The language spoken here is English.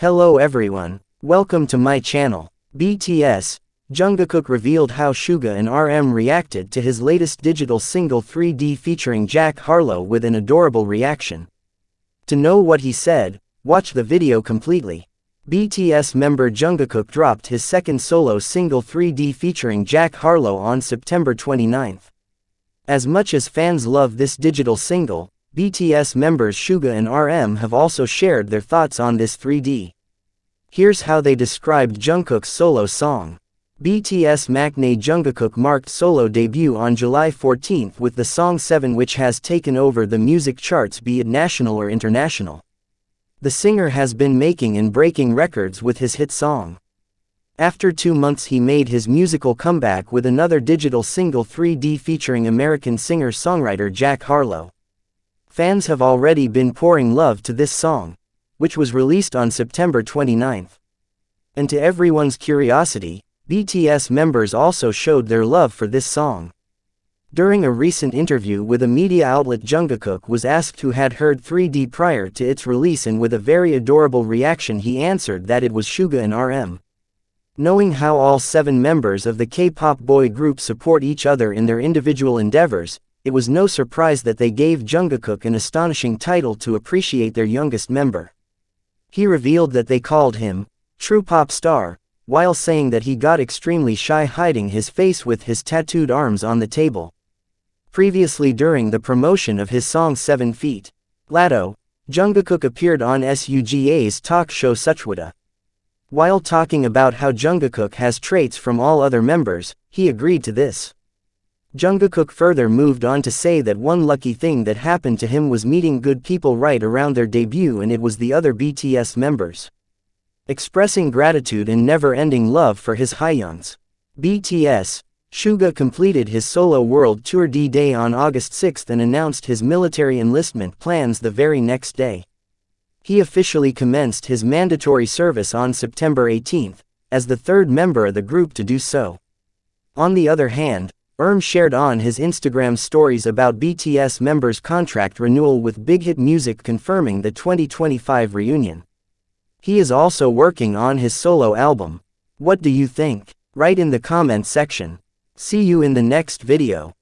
Hello everyone, welcome to my channel. BTS, Jungkook revealed how Suga and RM reacted to his latest digital single 3D featuring Jack Harlow with an adorable reaction. To know what he said, watch the video completely. BTS member Jungkook dropped his second solo single 3D featuring Jack Harlow on September 29. As much as fans love this digital single, BTS members Suga and RM have also shared their thoughts on this 3D. Here's how they described Jungkook's solo song. BTS maknae Jungkook marked solo debut on July 14 with the song 7 which has taken over the music charts be it national or international. The singer has been making and breaking records with his hit song. After two months he made his musical comeback with another digital single 3D featuring American singer-songwriter Jack Harlow. Fans have already been pouring love to this song, which was released on September 29. And to everyone's curiosity, BTS members also showed their love for this song. During a recent interview with a media outlet Jungkook was asked who had heard 3D prior to its release and with a very adorable reaction he answered that it was Suga and RM. Knowing how all seven members of the K-pop boy group support each other in their individual endeavors, it was no surprise that they gave Jungkook an astonishing title to appreciate their youngest member. He revealed that they called him, True Pop Star, while saying that he got extremely shy hiding his face with his tattooed arms on the table. Previously during the promotion of his song 7 Feet, Latto, Jungkook appeared on SUGA's talk show Suchwita. While talking about how Jungkook has traits from all other members, he agreed to this. Jungkook further moved on to say that one lucky thing that happened to him was meeting good people right around their debut and it was the other BTS members expressing gratitude and never-ending love for his Hyungs. BTS, Suga completed his solo world tour D-Day on August 6 and announced his military enlistment plans the very next day. He officially commenced his mandatory service on September 18, as the third member of the group to do so. On the other hand, RM shared on his Instagram stories about BTS members' contract renewal with Big Hit Music confirming the 2025 reunion. He is also working on his solo album. What do you think? Write in the comment section. See you in the next video.